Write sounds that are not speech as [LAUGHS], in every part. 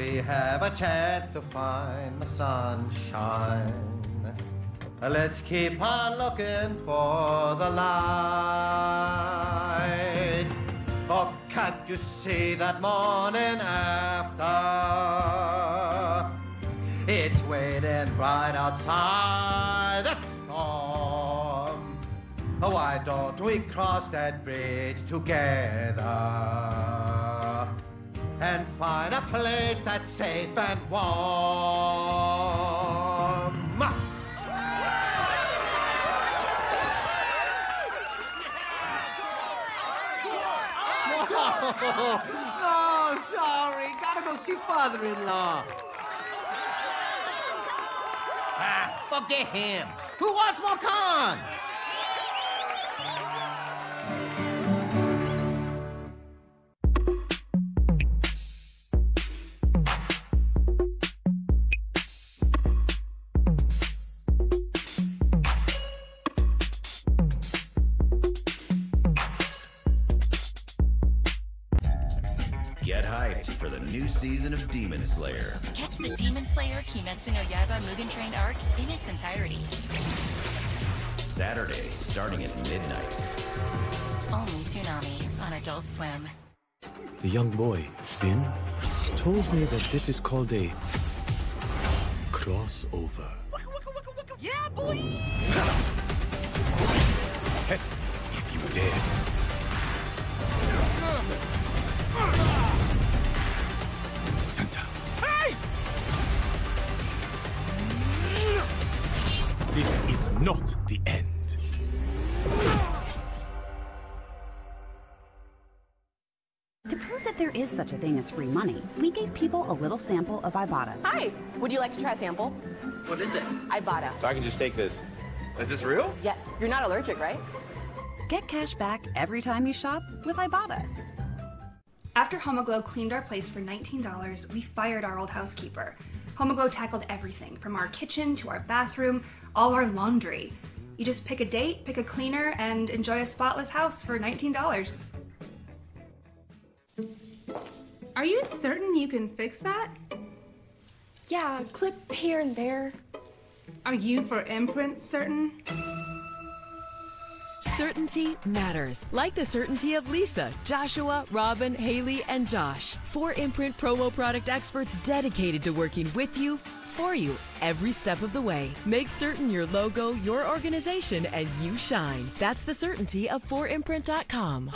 We have a chance to find the sunshine. Let's keep on looking for the light. Oh, can't you see that morning after? It's waiting right outside the storm. Why don't we cross that bridge together and find a place that's safe and warm? [LAUGHS] oh, sorry. Gotta go see father-in-law. Ah, forget him. Who wants more corn? Get hyped for the new season of Demon Slayer. Catch the Demon Slayer Kimetsu no Yaiba Mugen Train arc in its entirety. Saturday, starting at midnight. Only Toonami on Adult Swim. The young boy, Finn, told me that this is called a crossover. Yeah, boy! [LAUGHS] Test me if you dare. To prove that there is such a thing as free money, we gave people a little sample of Ibotta. Hi, would you like to try a sample? What is it? Ibotta. So I can just take this. Is this real? Yes, you're not allergic, right? Get cash back every time you shop with Ibotta. After Homeaglow cleaned our place for $19, we fired our old housekeeper. Homeaglow tackled everything from our kitchen to our bathroom, all our laundry. You just pick a date, pick a cleaner, and enjoy a spotless house for $19. Are you certain you can fix that? Yeah, clip here and there. Are you 4imprint certain? Certainty matters, like the certainty of Lisa, Joshua, Robin, Haley, and Josh. 4imprint promo product experts dedicated to working with you, for you, every step of the way. Make certain your logo, your organization, and you shine. That's the certainty of 4imprint.com.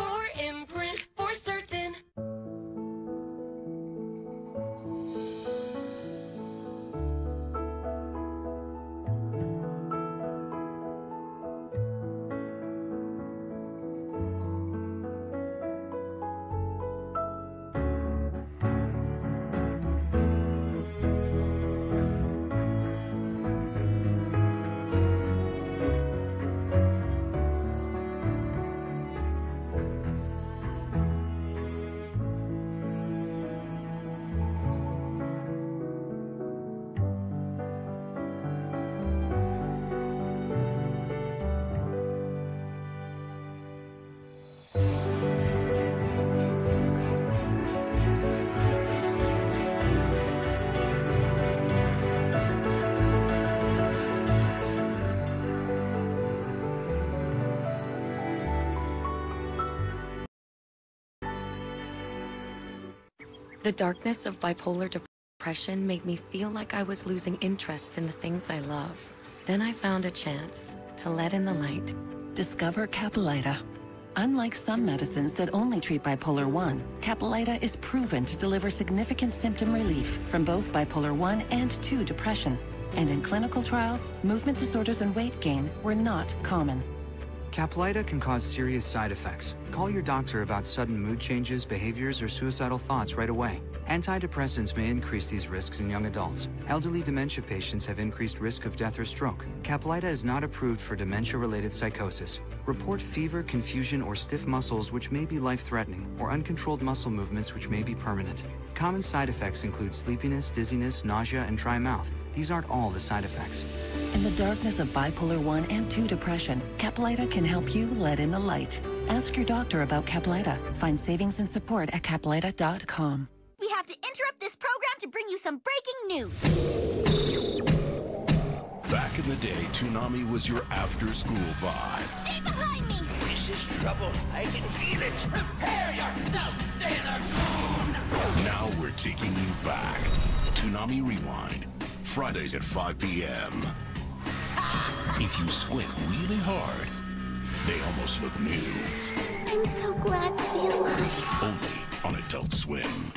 The darkness of bipolar depression made me feel like I was losing interest in the things I love. Then I found a chance to let in the light. Discover Caplyta. Unlike some medicines that only treat bipolar 1, Caplyta is proven to deliver significant symptom relief from both bipolar 1 and 2 depression. And in clinical trials, movement disorders and weight gain were not common. Caplyta can cause serious side effects. Call your doctor about sudden mood changes, behaviors, or suicidal thoughts right away. Antidepressants may increase these risks in young adults. Elderly dementia patients have increased risk of death or stroke. Caplyta is not approved for dementia-related psychosis. Report fever, confusion, or stiff muscles which may be life-threatening, or uncontrolled muscle movements which may be permanent. Common side effects include sleepiness, dizziness, nausea, and dry mouth. These aren't all the side effects. In the darkness of bipolar 1 and 2 depression, Caplyta can help you let in the light. Ask your doctor about Caplyta. Find savings and support at caplyta.com. We have to interrupt this program to bring you some breaking news. Back in the day, Toonami was your after-school vibe. Stay behind me! This is trouble. I can feel it. Prepare yourself, Sailor Moon! Now we're taking you back. Toonami Rewind. Fridays at 5 p.m. If you squint really hard, they almost look new. I'm so glad to be alive. Only on Adult Swim.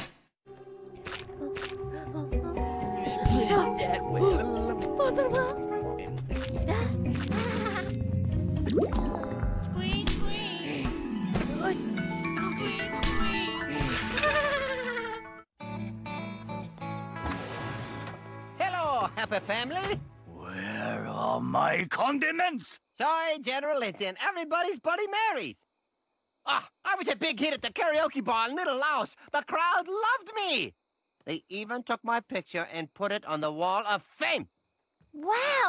Hello, happy family. Where are my condiments? Sorry, General, it's in everybody's Bloody Marys. Ah, I was a big hit at the karaoke bar in Little Laos. The crowd loved me. They even took my picture and put it on the wall of fame. Wow!